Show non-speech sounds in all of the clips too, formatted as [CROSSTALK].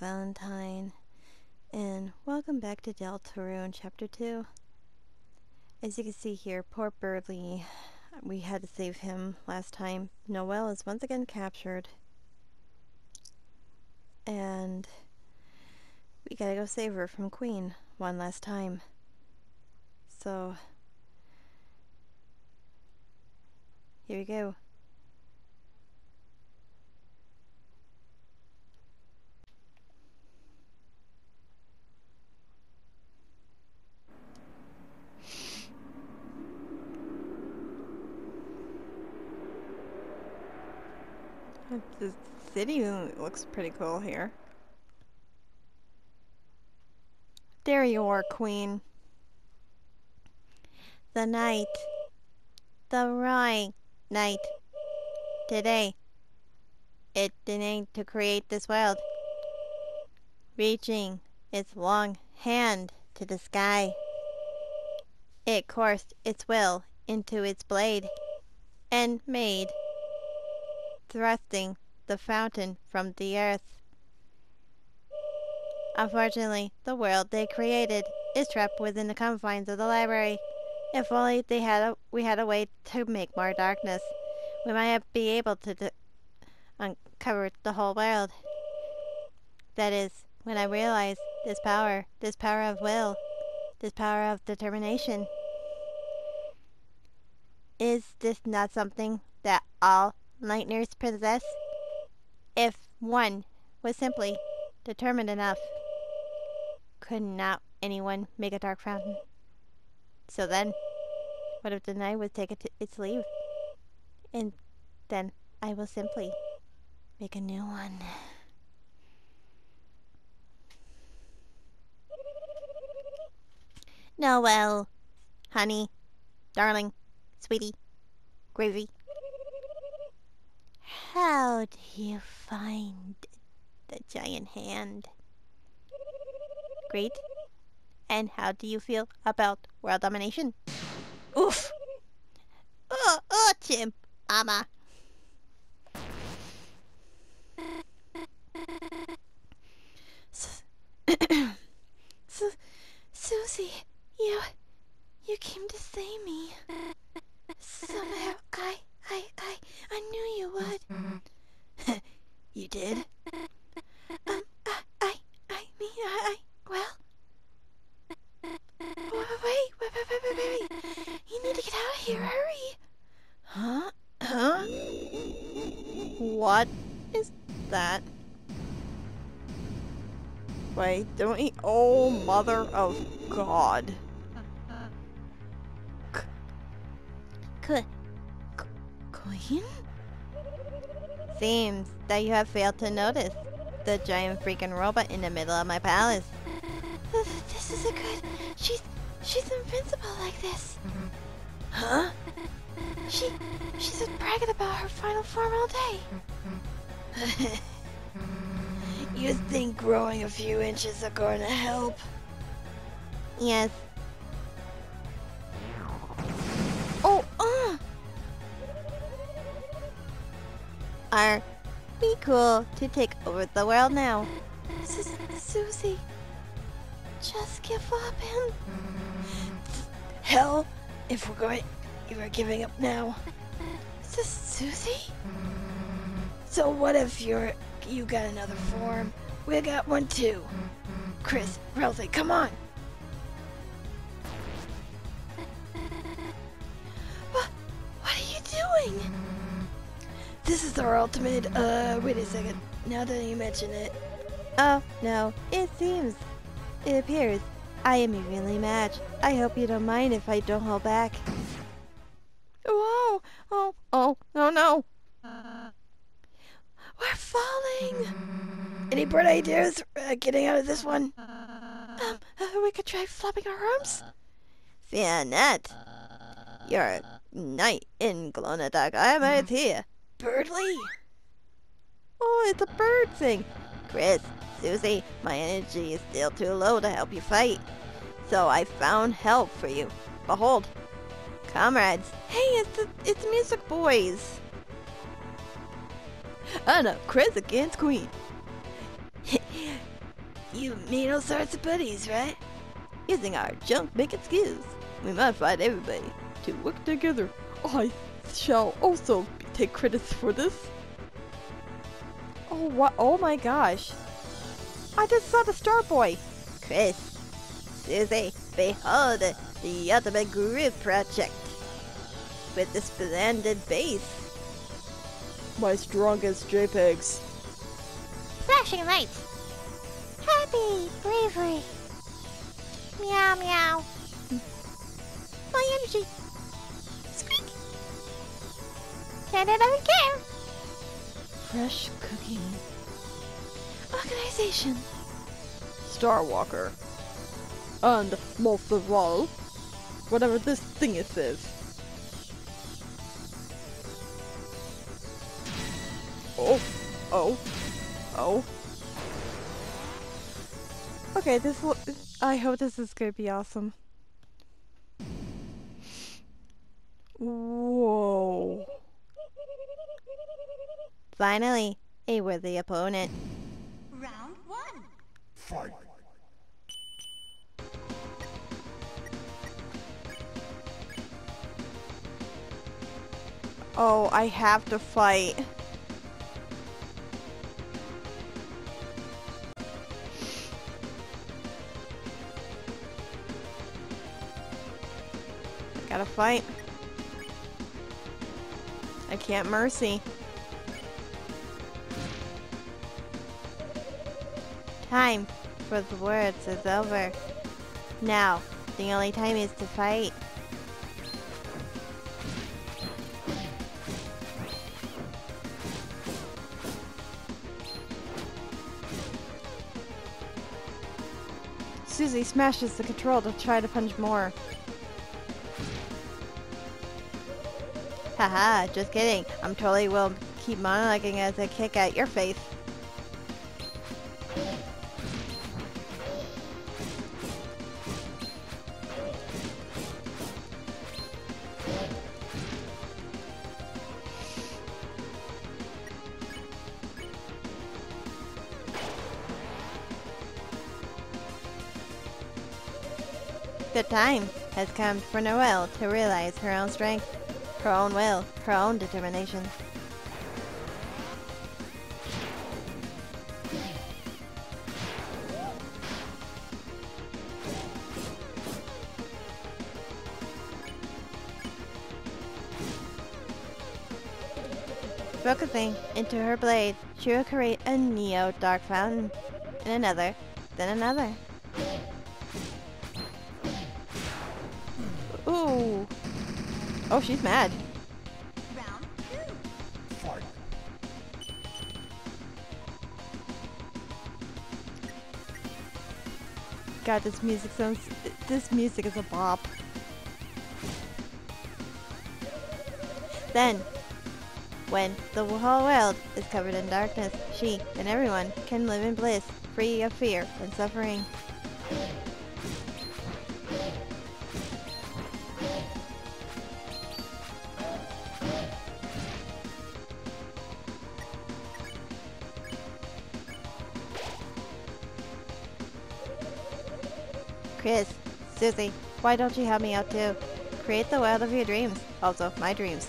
Valentine, and welcome back to Deltarune Chapter 2. As you can see here, poor Berdly, we had to save him last time. Noelle is once again captured, and we gotta go save her from Queen one last time. So, here we go. The city looks pretty cool here. There you are, Queen. The night. The right night. Today. It didn't to create this world. Reaching its long hand to the sky. It coursed its will into its blade and made thrusting the fountain from the earth. Unfortunately, the world they created is trapped within the confines of the library. If only they had a, we had a way to make more darkness, we might have be able to uncover the whole world. That is, when I realized this power, this power of will, this power of determination. Is this not something that all Lightners possess if one was simply determined enough. Could not anyone make a dark fountain? So then, what if the Knight would take it its leave? And then I will simply make a new one. Noelle, honey, darling, sweetie, gravy. How do you find the giant hand? Great. And how do you feel about world domination? Oof! Oh, oh, chimp, ama. Su Susie, you, you came to save me. Somehow I I, I, I knew you would. [LAUGHS] you did? Um, I, I, I mean, I, I well. Wait, wait, wait, wait, wait, wait, wait. You need to get out of here, hurry. Huh? Huh? What is that? Wait, don't eat. Oh, mother of God. Seems that you have failed to notice the giant freaking robot in the middle of my palace. [LAUGHS] This is a good. She's she's invincible like this. Huh? She she's been bragging about her final form all day. [LAUGHS] you think growing a few inches are going to help? Yes. Are be cool to take over the world now. This is Susie. Just give up and... Hell, if we're going... You are giving up now. This is Susie? So what if you're... You got another form? We got one too. Kris, Ralsei, come on! This is our ultimate, uh, wait a second. Now that you mention it. Oh, no. It seems. It appears. I am evenly matched. I hope you don't mind if I don't hold back. Whoa! Oh, oh, no, no! We're falling! Any bright ideas uh, getting out of this one? Um, uh, we could try flapping our arms? Not. Your knight in Glonadag armor is here. Berdly? Oh, it's a bird thing. Kris, Susie, my energy is still too low to help you fight. So I found help for you. Behold. Comrades. Hey, it's the, it's Music Boys. I know, Kris against Queen. [LAUGHS] you meet all sorts of buddies, right? Using our junk making skills, we might fight everybody to work together. I shall also take credits for this. Oh, what? Oh my gosh. I just saw the Star Boy. Kris, Susie, behold the Ultimate Groove Project with the splendid base. My strongest JPEGs. Flashing lights. Happy bravery. Meow meow. Hmm. My energy. And another care. Fresh cooking. Organization. Starwalker. And most of all, whatever this thing is is. Oh, oh, oh. Okay, this will. I hope this is gonna be awesome. Whoa. Finally, a worthy opponent. Round one. Fight. Oh, I have to fight. I gotta fight. I can't mercy. Time for the words is over. Now, the only time is to fight. Susie smashes the control to try to punch more. Haha, just kidding. I'm totally will keep monologuing as I kick at your face. Time has come for Noelle to realize her own strength, her own will, her own determination. Focusing into her blade, she will create a Neo Dark Fountain, and another, then another. Oh, she's mad. Round two. Fight. God, this music sounds. This music is a bop. Then, when the whole world is covered in darkness, she and everyone can live in bliss, free of fear and suffering. Susie, why don't you help me out too? Create the world of your dreams. Also, my dreams.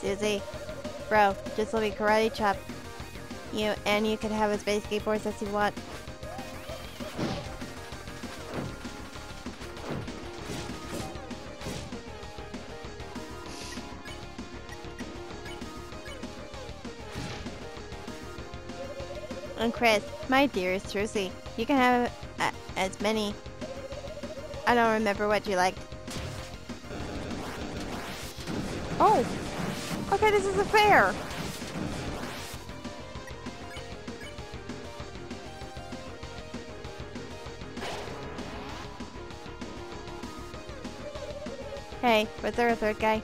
Susie, bro, just let me karate chop you, and you can have as many skateboards as you want. And Kris, my dearest Trucy, you can have uh, as many. I don't remember what you liked. Oh! Okay, this is a fair! Hey, was there a third guy?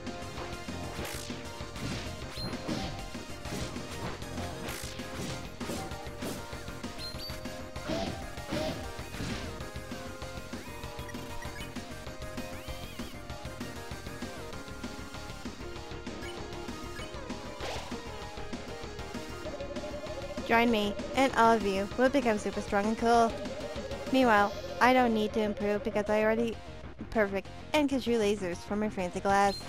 Join me, and all of you will become super strong and cool. Meanwhile, I don't need to improve because I already perfect and can shoot lasers from my fancy glass.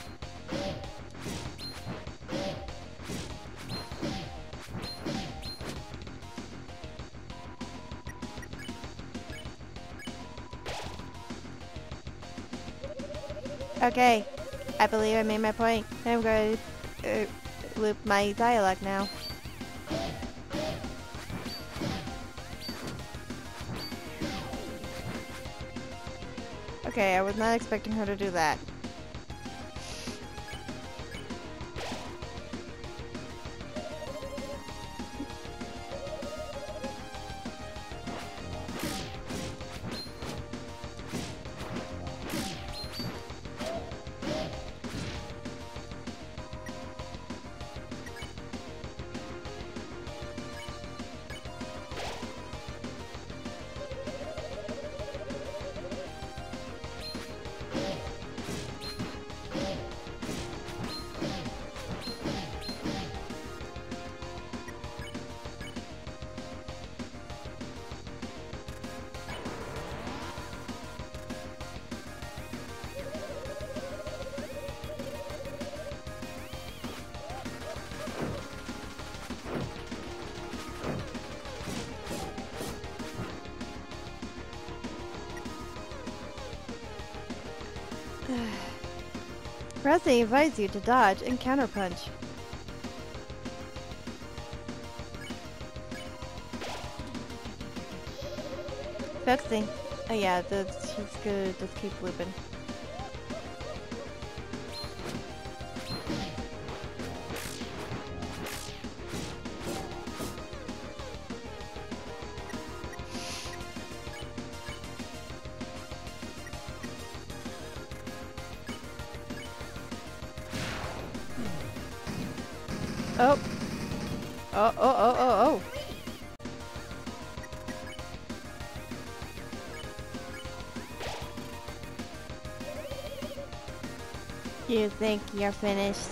Okay, I believe I made my point. I'm going to uh, loop my dialogue now. Okay, I was not expecting her to do that. Resi invites you to dodge and counterpunch. Focusing. Oh yeah, that's, she's gonna just keep looping. Think you're finished?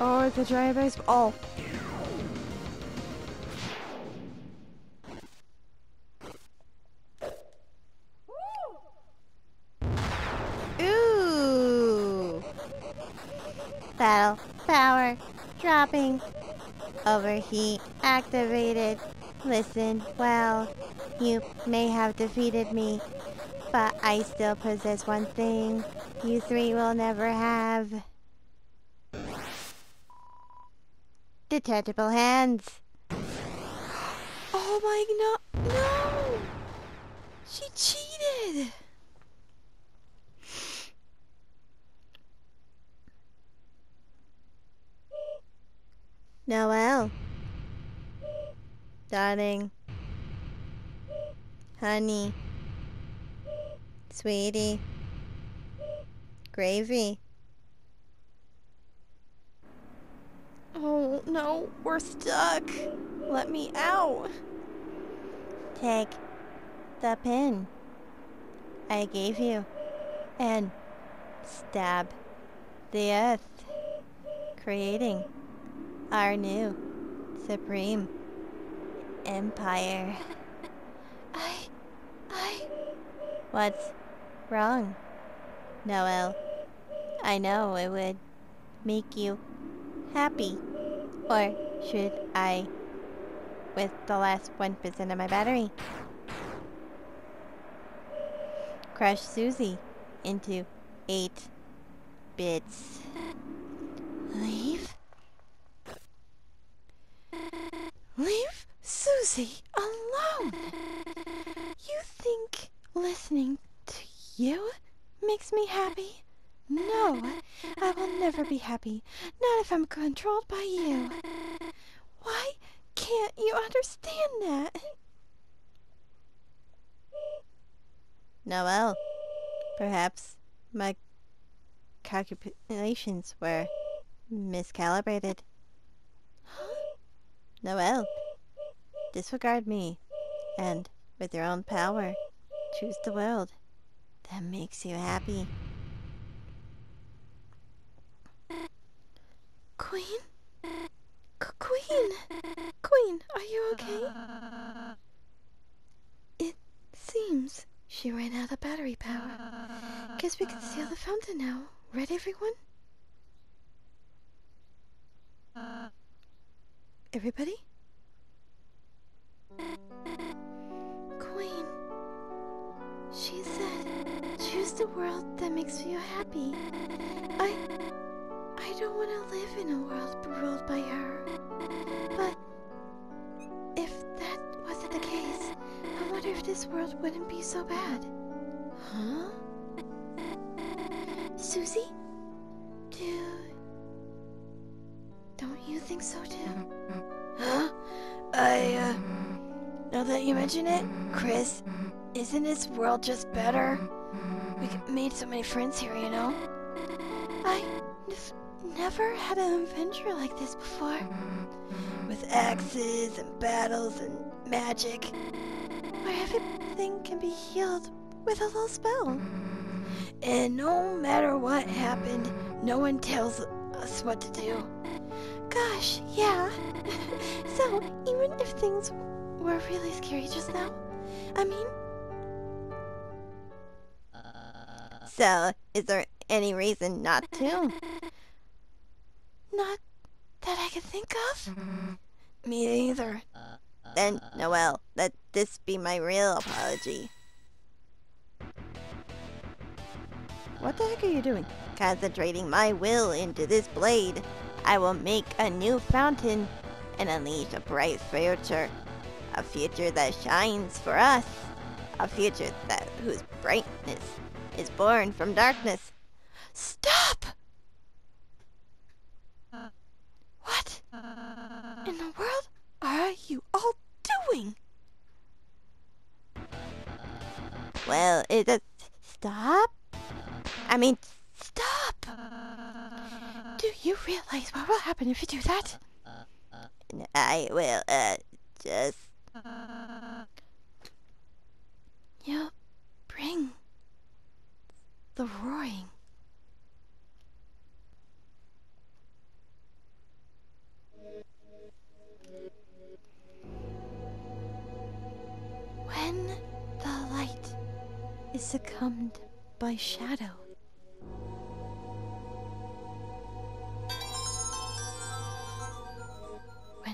Oh, it's a giant baseball. Oh. Ooh! Battle power dropping. Overheat activated. Listen, well, you may have defeated me, but I still possess one thing you three will never have. Detachable hands. Oh my no no! She cheated! Noelle. Darling. Honey. Sweetie. Gravy. Oh no, we're stuck. Let me out. Take the pin I gave you and stab the earth, creating our new supreme empire. [LAUGHS] I I What's wrong, Noelle? I know it would make you happy. Or should I, with the last 1% of my battery, crush Susie into 8 bits? [LAUGHS] leave. Leave Susie alone. You think listening to you makes me happy? No, I will never be happy. Not if I'm controlled by you. Why can't you understand that? Noelle, perhaps my calculations were miscalibrated. Noelle, disregard me, and with your own power, choose the world that makes you happy. Queen? Q- Queen! Queen, are you okay? It seems she ran out of battery power. Guess we can seal the fountain now. Right, everyone? Everybody? Queen, she said, choose the world that makes you happy. I, I don't want to live in a world ruled by her. But if that wasn't the case, I wonder if this world wouldn't be so bad. Huh? Susie? So too? Huh? [GASPS] I, uh... Now that you mention it, Kris, isn't this world just better? We made so many friends here, you know? I never had an adventure like this before. With axes and battles and magic. Where everything can be healed with a little spell. And no matter what happened, no one tells us what to do. Gosh, yeah. so, even if things were really scary just now, I mean, So, is there any reason not to? not that I can think of. Me either. Then, Noelle, let this be my real apology. What the heck are you doing? Concentrating my will into this blade, I will make a new fountain and unleash a bright future. A future that shines for us. A future that whose brightness is born from darkness. Stop! What in the world are you all doing? Well, it stop. I mean, you realize what will happen if you do that? I will uh just You bring the roaring. When the light is succumbed by shadow.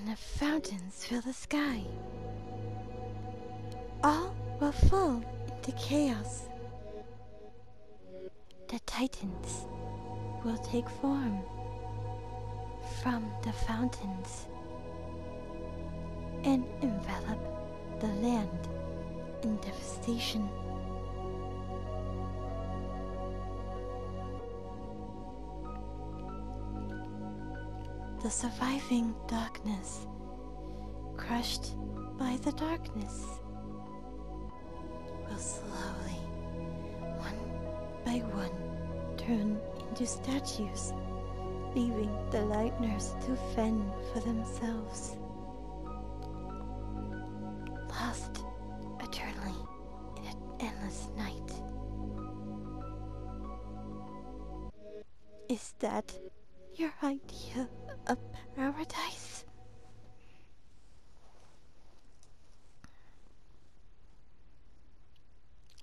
The fountains fill the sky. All will fall into chaos. The titans will take form from the fountains and envelop the land in devastation. The surviving Darkners, crushed by the darkness, will slowly, one by one, turn into statues, leaving the Lightners to fend for themselves.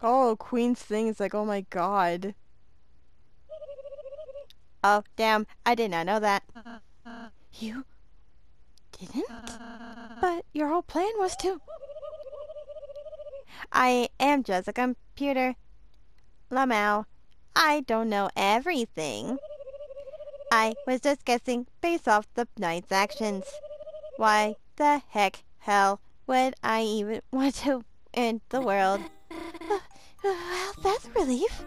Oh, Queen's thing is like, oh my god. Oh, damn, I did not know that. You didn't? But your whole plan was to. I am just a computer. Lamau, I don't know everything. I was just guessing based off the knight's actions. Why the heck hell would I even want to end the world? Well, that's relief.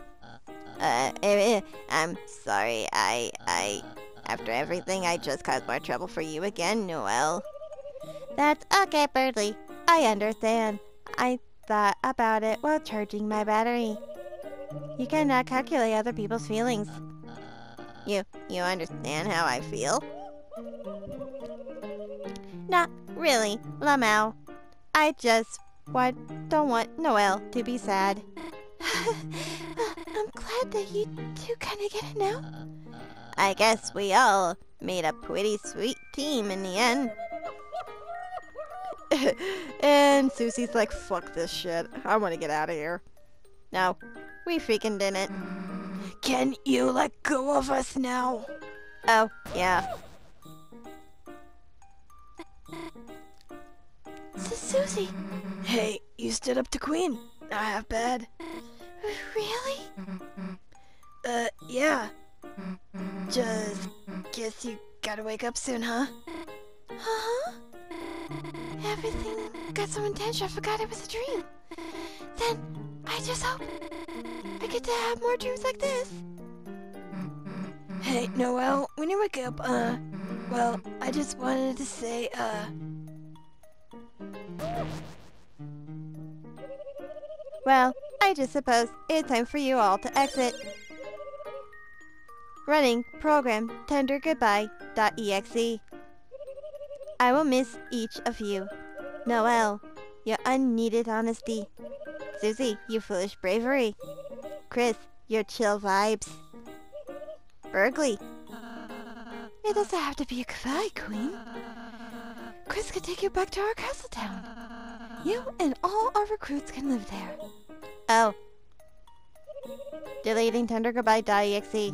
Uh, eh, eh, I'm sorry, I, I, after everything, I just caused more trouble for you again, Noelle. That's okay, Berdly. I understand. I thought about it while charging my battery. You cannot calculate other people's feelings. You, you understand how I feel? Not really, Lamau. I just want, don't want Noelle to be sad. [LAUGHS] I'm glad that you two kind of get it now. I guess we all made a pretty sweet team in the end. [LAUGHS] and Susie's like, fuck this shit. I want to get out of here. No, we freaking didn't. Can you let go of us now? Oh, yeah. This is Susie. Hey, you stood up to Queen. Not half bad. Really? Uh, yeah. Just guess you gotta wake up soon, huh? Uh-huh. Everything got so intense I forgot it was a dream. Then, I just hope I get to have more dreams like this. Hey, Noelle, when you wake up, uh, well, I just wanted to say, uh, Well, I just suppose it's time for you all to exit. Running program tender goodbye.exe. I will miss each of you. Noelle, your unneeded honesty. Susie, your foolish bravery. Kris, your chill vibes. Berdly. It doesn't have to be a goodbye, Queen. Kris can take you back to our castle town. You and all our recruits can live there. Oh. Deleting tendergoodbye.exe.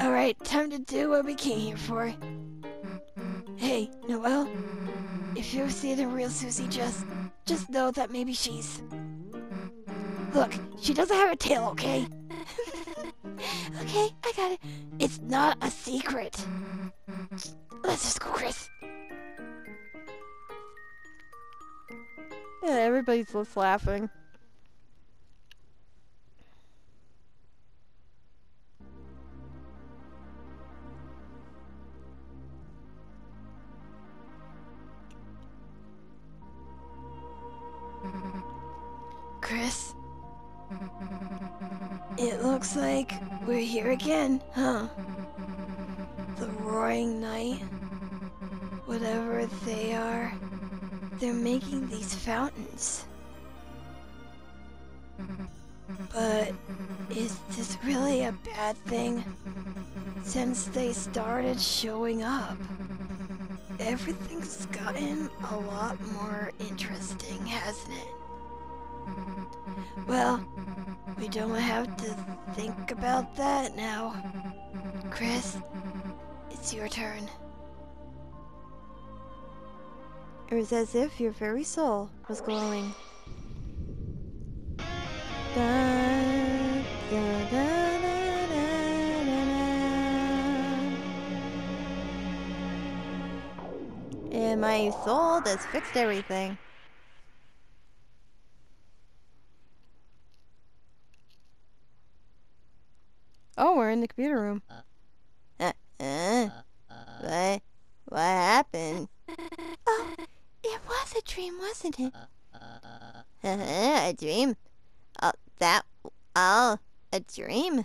alright, time to do what we came here for. Hey, Noelle, if you see the real Susie, just, just know that maybe she's... Look, she doesn't have a tail, okay? [LAUGHS] Okay, I got it. It's not a secret. Let's just go, Kris. Yeah, everybody's just laughing. [LAUGHS] Kris? It looks like we're here again, huh? Roaring Knight. Whatever they are, they're making these fountains. But is this really a bad thing? Since they started showing up, everything's gotten a lot more interesting, hasn't it? Well, we don't have to think about that now. Kris, it's your turn. It was as if your very soul was glowing. Da, da, da, da, da, da, da. And my soul just fixed everything. Oh, we're in the computer room. Uh, what? What happened? Oh, it was a dream, wasn't it? [LAUGHS] a dream? Oh, that, oh, a dream?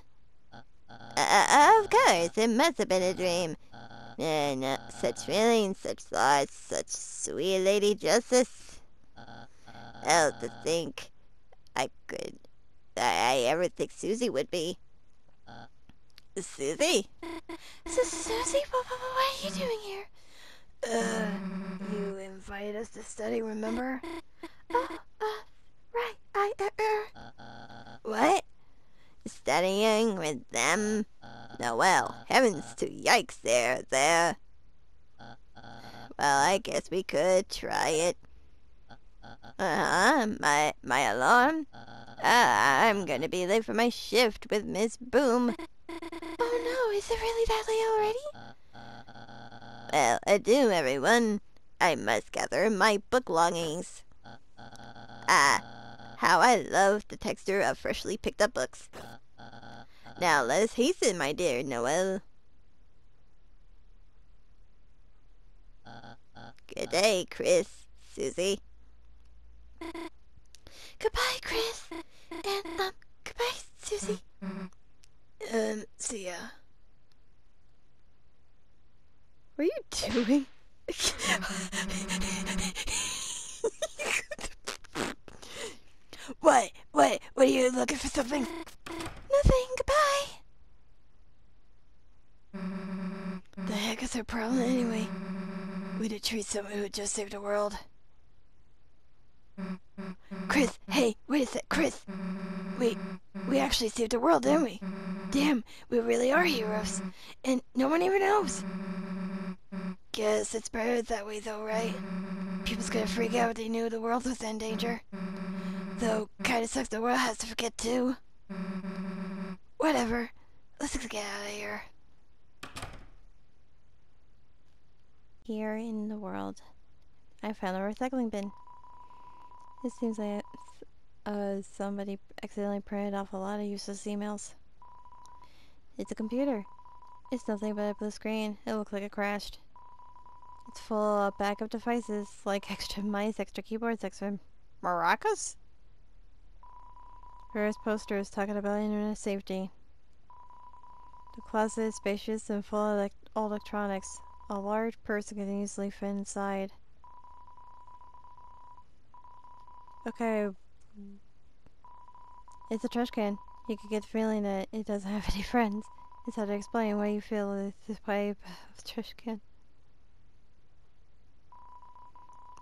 Uh, of course, it must have been a dream. And uh, such feelings, such thoughts, such sweet Lady Justice. Oh, to think I could, I, I ever think Susie would be. Susie? [LAUGHS] Is Susie. What, what, are you doing here? Uh, you invited us to study, remember? Oh, uh, right, I, uh, uh. What? Studying with them? No, well, heavens to yikes there, there. Well, I guess we could try it. Uh-huh, my, my alarm? Ah, I'm gonna be late for my shift with Miss Boom. No, is it really that late already? Well, adieu, everyone. I must gather my book longings. Ah, how I love the texture of freshly picked up books. Now let us hasten, my dear Noelle. Good day, Kris, Susie. Goodbye, Kris. And, um, goodbye, Susie. [LAUGHS] Um, see ya. What are you doing? what? What What? Are you looking for something? Nothing. Goodbye. The heck is her problem anyway? Way to treat someone who just saved the world. Kris, hey, wait a sec, Kris. Wait, we actually saved the world, didn't we? Damn, we really are heroes. And no one even knows. Guess it's better that way though, right? People's gonna freak out if they knew the world was in danger. Though, kinda sucks the world has to forget too. Whatever. Let's get out of here. Here in the world, I found a recycling bin. It seems like uh, somebody accidentally printed off a lot of useless emails. It's a computer. It's nothing but a blue screen. It looks like it crashed. It's full of backup devices, like [LAUGHS] extra mice, extra keyboards, extra maracas. Various posters talking about internet safety. The closet is spacious and full of elec- electronics. A large person can easily fit inside. Okay. It's a trash can. You could get the feeling that it doesn't have [LAUGHS] any friends. It's hard to explain why you feel this type of trash can.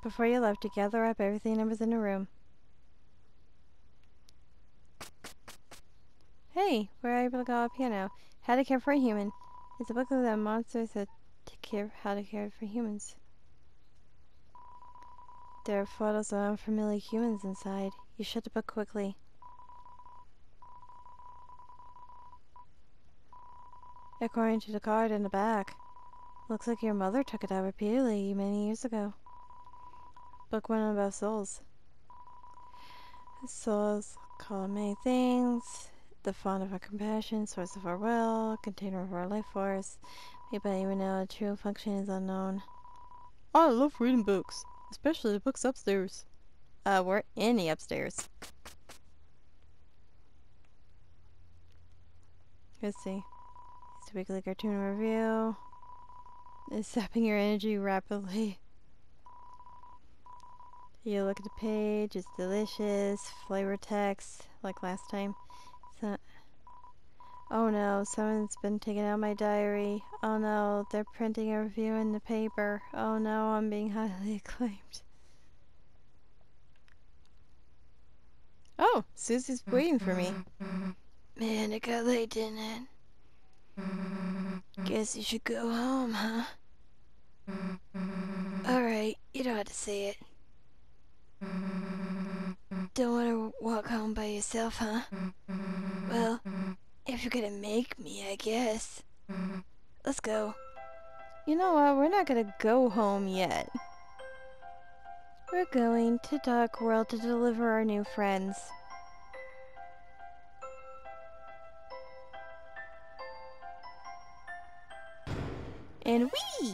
Before you left, you gather up everything that was in the room. Hey, we're able to go up here now. How to care for a human. It's a book of the monsters that take care how to care for humans. There are photos of unfamiliar humans inside. You shut the book quickly. According to the card in the back, looks like your mother took it out repeatedly many years ago. Book one about souls. Souls call many things. The font of our compassion, source of our will, container of our life force. Maybe even know the true function is unknown. I love reading books, especially the books upstairs. Uh, we're in the upstairs. Let's see. It's a weekly cartoon review. It's sapping your energy rapidly. You look at the page, it's delicious, flavor text, like last time. So, oh no, someone's been taking out my diary. Oh no, they're printing a review in the paper. Oh no, I'm being highly [LAUGHS] acclaimed. Oh, Susie's waiting for me. Man, it got late, didn't it? Guess you should go home, huh? Alright, you don't have to say it. Don't want to walk home by yourself, huh? Well, if you're gonna make me, I guess. Let's go. You know what? We're not gonna go home yet. We're going to Dark World to deliver our new friends. And we.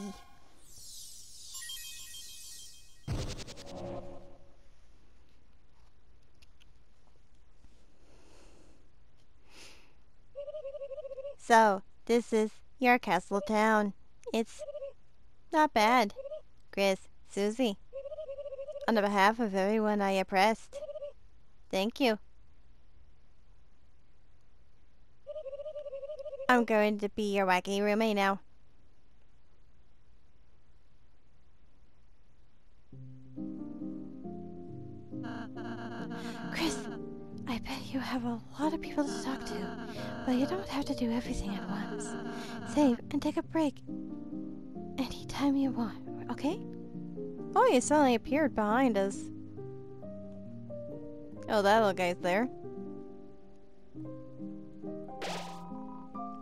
So, this is your castle town. It's not bad. Kris, Susie. On behalf of everyone I oppressed, thank you. I'm going to be your wacky roommate now. Bet you have a lot of people to talk to, but you don't have to do everything at once. Save and take a break anytime you want, okay? Oh, you suddenly appeared behind us. Oh, that little guy's there.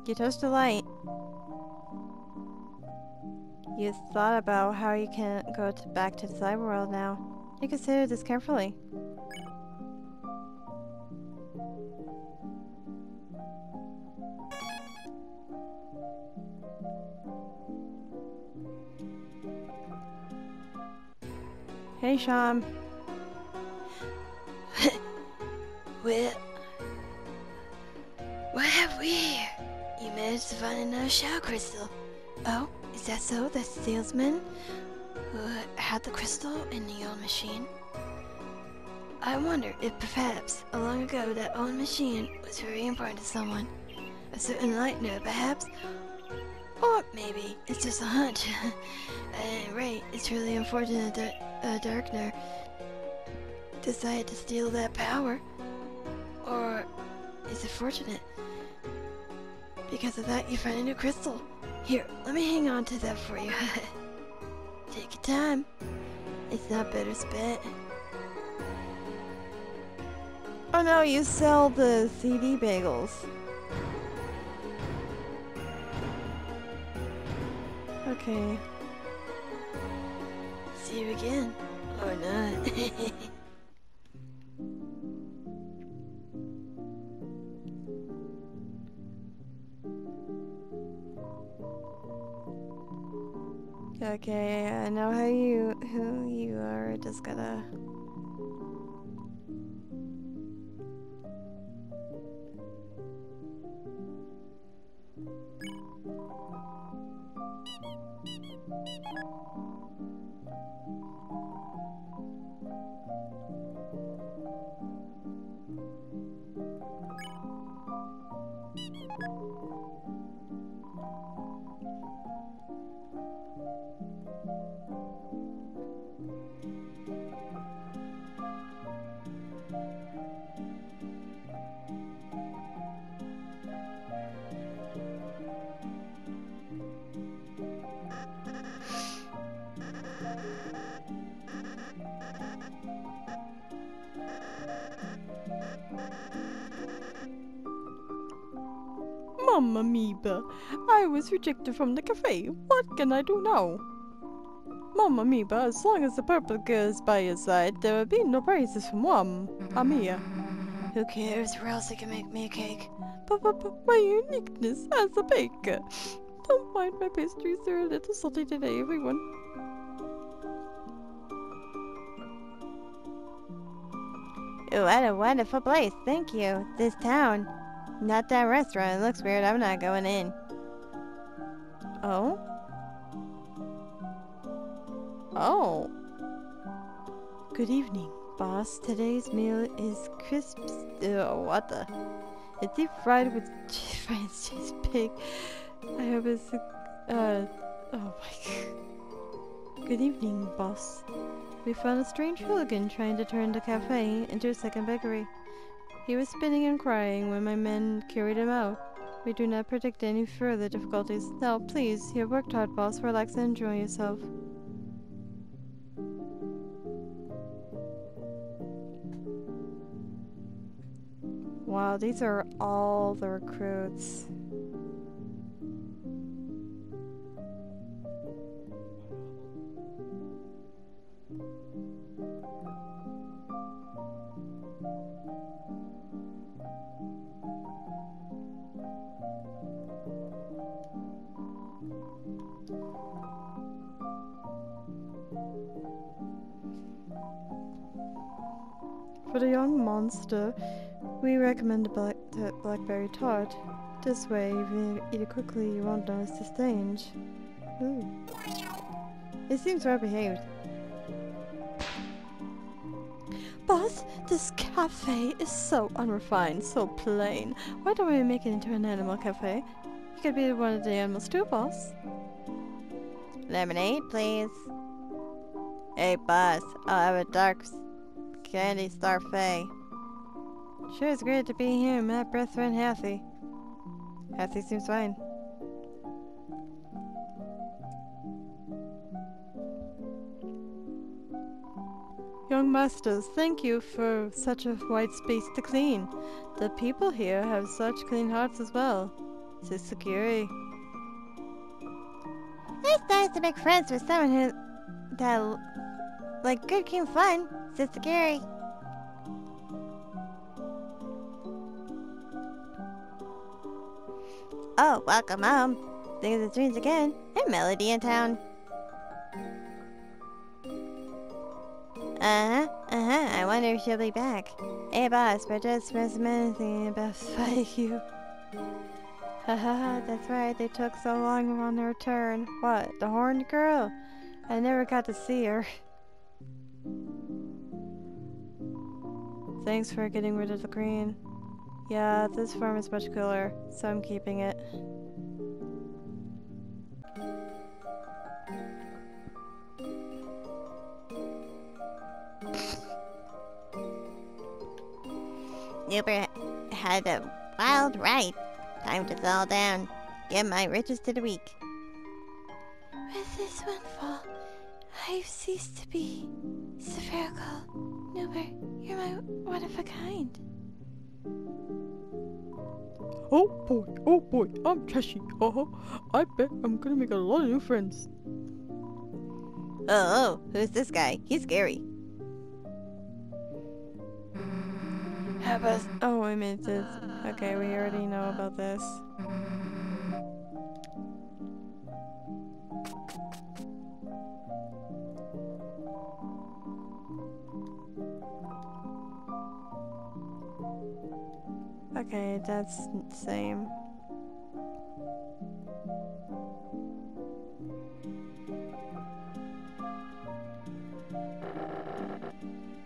You touched the light. You thought about how you can go to back to the cyber world now. You consider this carefully. Hey, Sham. [LAUGHS] Well, what have we here? You managed to find another shell crystal. Oh, is that so? The salesman who had the crystal in the old machine? I wonder if perhaps long ago that old machine was very important to someone. A certain lightener, perhaps? Or maybe it's just a hunch. [LAUGHS] Any rate, it's really unfortunate that a Darkner decided to steal that power. Or is it fortunate? Because of that, you find a new crystal. Here, let me hang on to that for you. [LAUGHS] Take your time. It's not better spent. Oh no, you sell the CD bagels. Okay. See you again. Or not. [LAUGHS] Okay, I know how you was rejected from the cafe. What can I do now? Mamma Mia, as long as the purple girl is by your side, there will be no praises from Mom, Amia. Who cares? Or else they can make me a cake. But, but, but my uniqueness as a baker. Don't mind my pastries, they're a little salty today, everyone. What a wonderful place. Thank you. This town. Not that restaurant. It looks weird. I'm not going in. Oh. Oh. Good evening, boss. Today's meal is crisps. Oh, what the? It's deep fried with cheese, [LAUGHS] fried cheese pig. I hope it's. Uh. Oh my [LAUGHS] god. Good evening, boss. We found a strange hooligan trying to turn the cafe into a second bakery. He was spinning and crying when my men carried him out. We do not predict any further difficulties. Now, please, you have worked hard, boss. Relax and enjoy yourself. Wow, these are all the recruits. The young monster, we recommend the, black, blackberry tart. This way, if you eat it quickly, you won't notice the stench. Ooh. It seems well behaved. Boss, this cafe is so unrefined, so plain. Why don't we make it into an animal cafe? You could be one of the animals too, boss. Lemonade, please. Hey, boss. I'll have a dark s- candy starfait. Sure, it's great to be here. My best friend Hathy. Hathy seems fine. Young masters, thank you for such a wide space to clean. The people here have such clean hearts as well. Sister Curie. It's nice to make friends with someone who that l- like good King Fun, Sister Gary. Oh, welcome home. Singing the tunes again. And Melody in town. Uh-huh, uh-huh. I wonder if she'll be back. Hey, boss, but just miss anything about [LAUGHS] fight you. Haha, that's right. They took so long on their turn. What, the horned girl? I never got to see her. [LAUGHS] Thanks for getting rid of the green. Yeah, this farm is much cooler, so I'm keeping it. [LAUGHS] Uber had a wild ride. Time to thaw down. Get my riches to the weak. With this windfall, I've ceased to be spherical. Nuber, you're my one of a kind. Oh boy, oh boy, I'm trashy. Uh-huh. I bet I'm gonna make a lot of new friends. Oh, oh, who's this guy? He's scary. How about Oh, I meant this. Okay, we already know about this. Okay, that's same.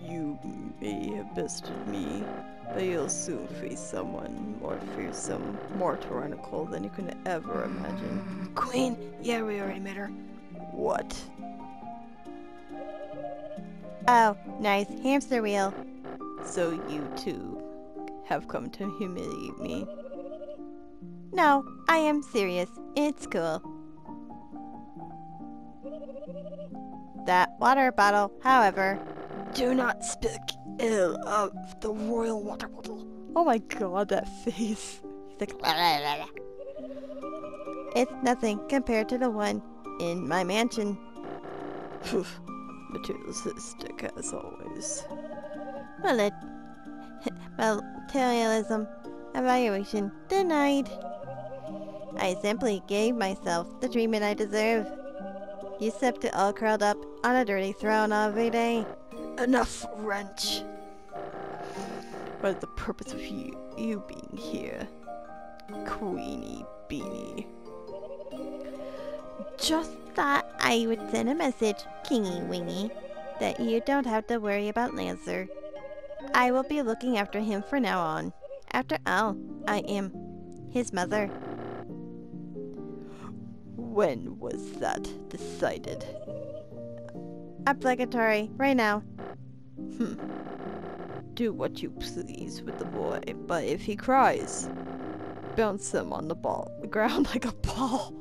You may have bested me, but you'll soon face someone more fearsome, more tyrannical than you can ever imagine. Queen? Yeah, we already met her. What? Oh, nice hamster wheel. So you too have come to humiliate me? No, I am serious. It's cool. That water bottle, however, Do not speak ill of the royal water bottle. Oh my god, that face. He's like, it's nothing compared to the one in my mansion. materialistic as always. Well, it, [LAUGHS] materialism evaluation denied. I simply gave myself the treatment I deserve. You slept it all curled up on a dirty throne every day. Enough, wrench. What is the purpose of you, you being here? Queenie Beanie. Just thought I would send a message, Kingy Wingy, that you don't have to worry about Lancer. I will be looking after him from now on. After all, I am his mother. When was that decided? Obligatory, right now. Hmm. Do what you please with the boy, but if he cries, bounce him on the ball, the ground [LAUGHS] like a ball.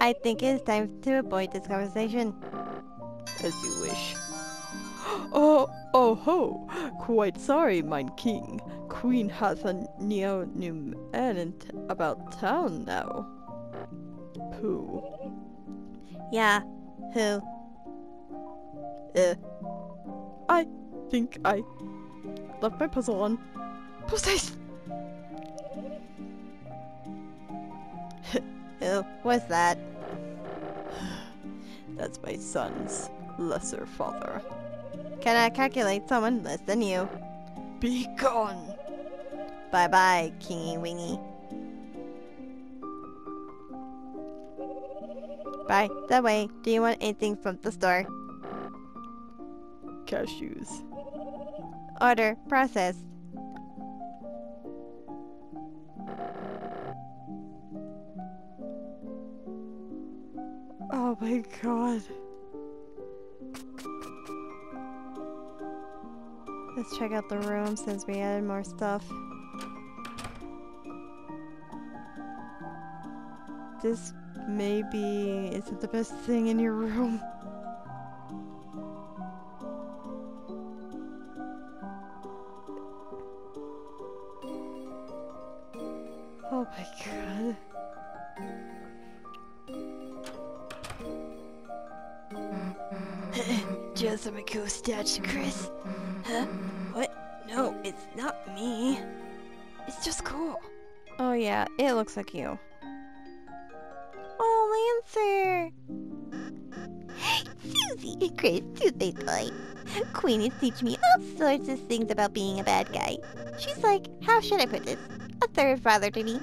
I think it is time to avoid this conversation. As you wish. Oh, oh ho! Quite sorry, mein king. Queen has a neo new errand about town now. Who? Yeah, who? Uh, I think I left my puzzle on. Post haste. Who was that? That's my son's lesser father. Can I calculate someone less than you? Be gone. Bye bye, Kingy Wingy. By the way, do you want anything from the store? Cashews. Order processed. Oh my god. Let's check out the room since we added more stuff. This maybe isn't the best thing in your room. Looks like you. Oh, Lancer! [GASPS] Susie Tuesday toy. Queen is teaching me all sorts of things about being a bad guy. She's like, how should I put this? A third father to me.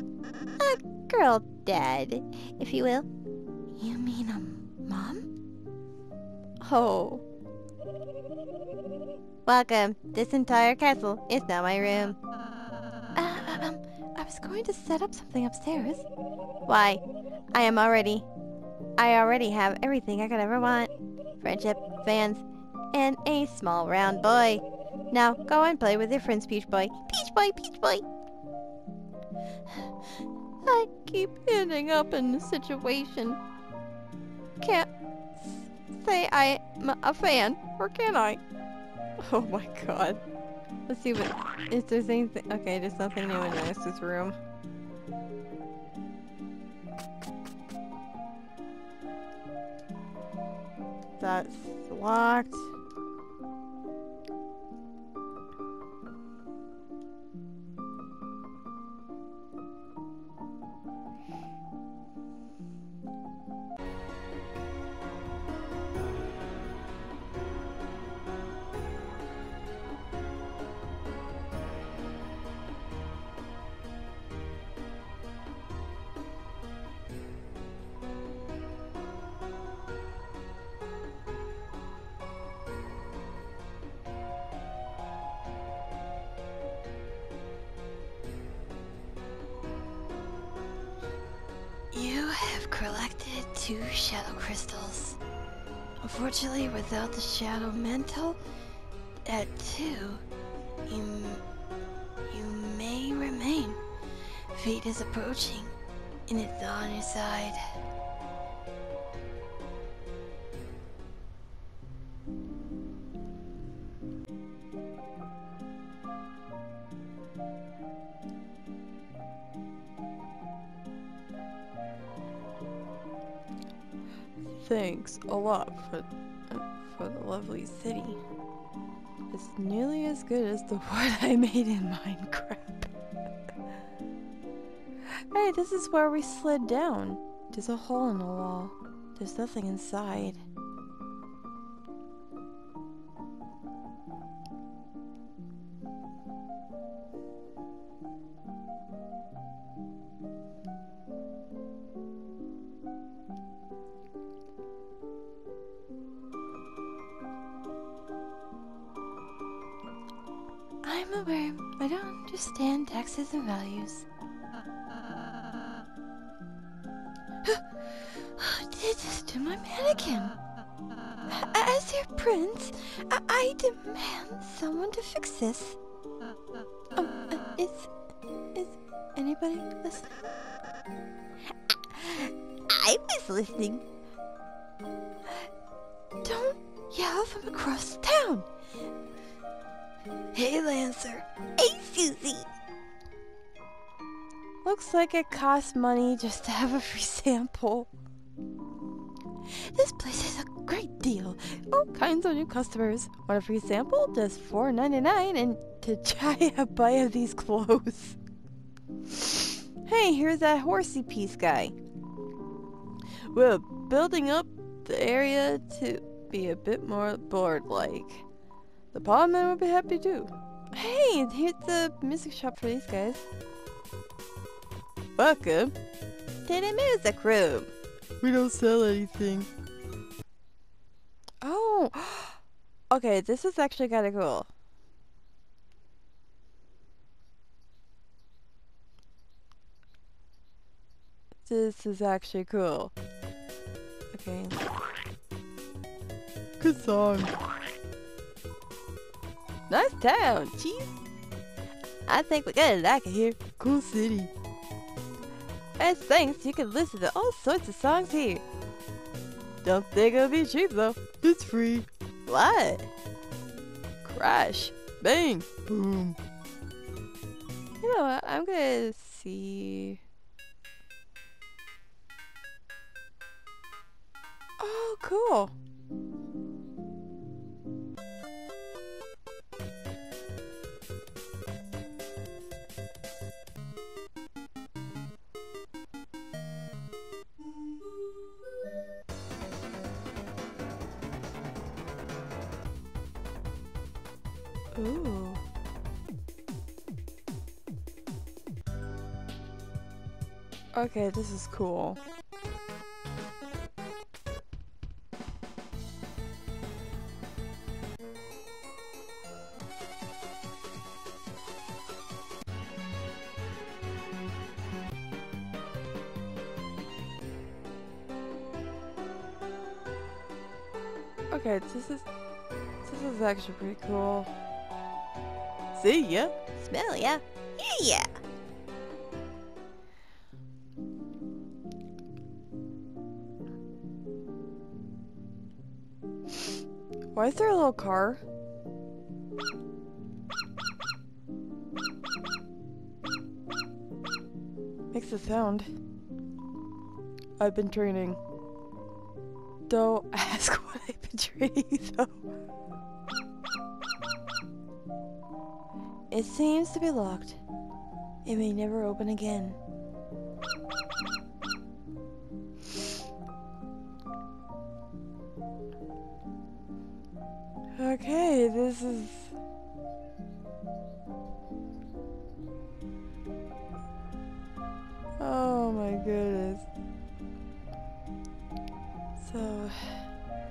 A girl dad, if you will. You mean a mom? Oh. Welcome. This entire castle is now my room. Was going to set up something upstairs. Why? I am already... I already have everything I could ever want. Friendship, fans, and a small round boy. Now, go and play with your friends, Peach Boy. Peach Boy, Peach Boy! [SIGHS] I keep ending up in this situation. Can't say I'm a fan, or can I? Oh my god. Let's see what... Is there anything... Okay, there's nothing new in Alice's room. That's locked. Two shadow crystals. Unfortunately, without the shadow mantle, at two, you, you may remain. Fate is approaching, and it's on your side. Thanks a lot for for the lovely city. It's nearly as good as the [LAUGHS] one I made in Minecraft. [LAUGHS] hey, this is where we slid down. There's a hole in the wall. There's nothing inside. Taxes and values. [GASPS] Did this to my mannequin? As your prince, I, I demand someone to fix this. Looks like it costs money just to have a free sample. This place is a great deal. All kinds of new customers. Want a free sample? Just $4.99 and to try [LAUGHS] a buy of these clothes. Hey, here's that horsey piece guy. We're building up the area to be a bit more board-like. The Podman would be happy too. Hey, here's the music shop for these guys. Welcome. To the music room. We don't sell anything. Oh, [GASPS] okay. This is actually kind of cool. This is actually cool. Okay. Good song. Nice town, cheese. I think we're gonna like it here. Cool city. As thanks, you can listen to all sorts of songs here. Don't think it'll be cheap though. It's free. What? Crash. Bang. Boom. You know what? I'm gonna see. Oh, cool. Okay, this is cool. Okay, this is this is actually pretty cool. See ya. Smell ya. Yeah. Yeah. Why is there a little car? Makes a sound. I've been training. Don't [LAUGHS] ask what I've been training though. It seems to be locked. It may never open again. Oh my goodness. So,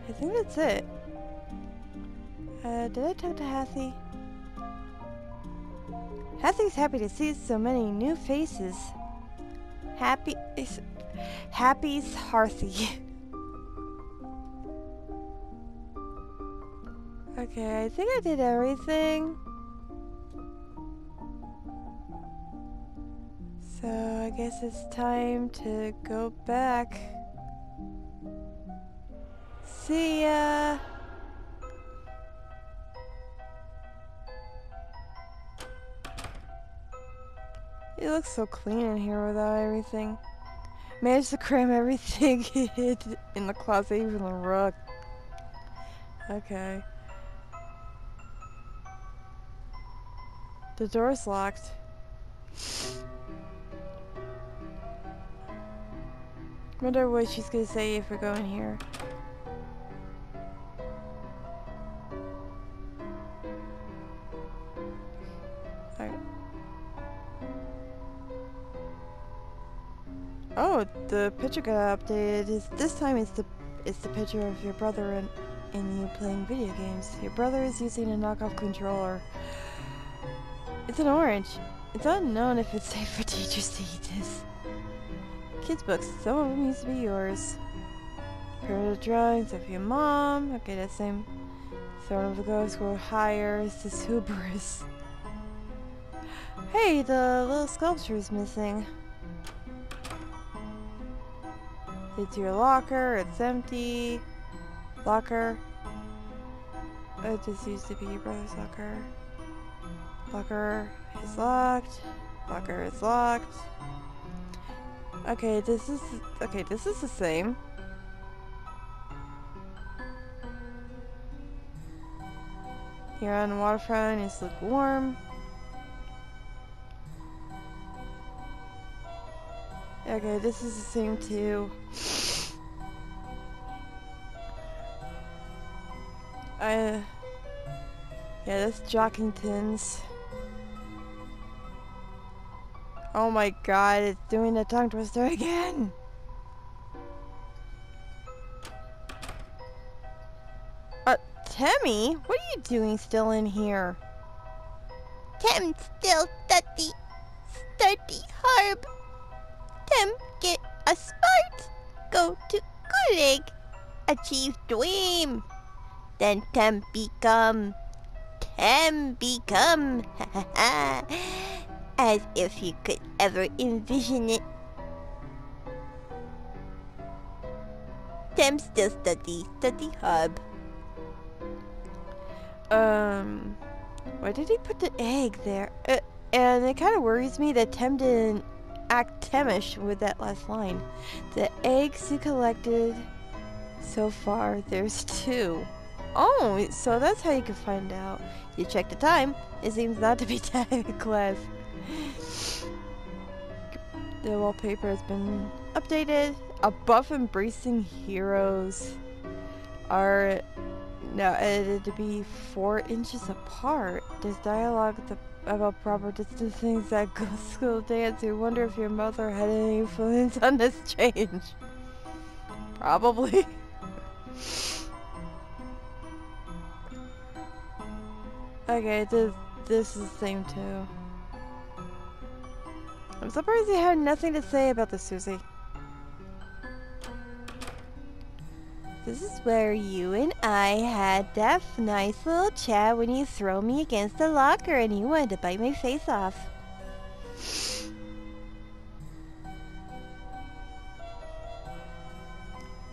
I think that's it. Uh, did I talk to Hathy? Hathy's happy to see so many new faces. Happy is Happy's Hearthy. [LAUGHS] okay, I think I did everything. So I guess it's time to go back. See ya. It looks so clean in here without everything. Managed to cram everything [LAUGHS] in the closet, even the rug. Okay. The door's locked. Wonder what she's gonna say if we go in here. Oh, the picture got updated. Is this time it's the it's the picture of your brother and and you playing video games. Your brother is using a knockoff controller. It's an orange. It's unknown if it's safe for teachers to eat this. Kids books. Some of them used to be yours. Primitive drawings of your mom. Okay, that's same. Throne of the Ghosts go higher. Is this hubris? Hey, the little sculpture is missing. It's your locker. It's empty. Locker. It just used to be your brother's locker. Locker is locked. Locker is locked. Okay, this is okay. This is the same. Here on the waterfront is lukewarm. Okay, this is the same too. I [SIGHS] uh, yeah, that's Jockingtons. Oh my god, it's doing the tongue twister again! Uh, Temmie? What are you doing still in here? Tem still study. Study hard. Tem get a smart. Go to Gulig. Achieve dream. Then Tem become. Tem become. [LAUGHS] As if he could ever envision it. Tem still study. Study hub. Um, why did he put the egg there? Uh, and it kind of worries me that Tem didn't act Temish with that last line. The eggs you collected so far, there's two. Oh, so that's how you can find out. You check the time. It seems not to be [LAUGHS] time class. The wallpaper has been updated. A buff embracing heroes are now edited to be four inches apart. There's dialogue the, about proper distancing at [LAUGHS] school dance. You wonder if your mother had any influence on this change. Probably. [LAUGHS] okay, this, this is the same too. I'm surprised you had nothing to say about this, Susie. This is where you and I had that nice little chat when you throw me against the locker and you wanted to bite my face off.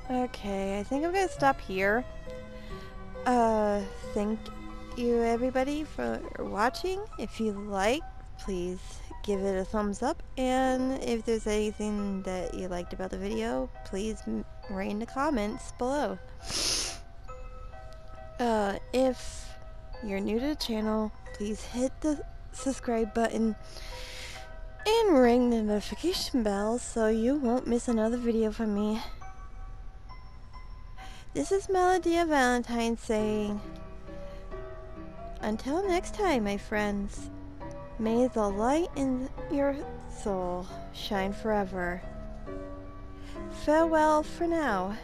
Okay, I think I'm gonna stop here. Uh, thank you everybody for watching. If you like, please give it a thumbs up. And if there's anything that you liked about the video, please write in the comments below. [SIGHS] Uh, if you're new to the channel, please hit the subscribe button and ring the notification bell so you won't miss another video from me. This is Melodia Valentine saying, Until next time, my friends, may the light in your soul shine forever. Farewell for now.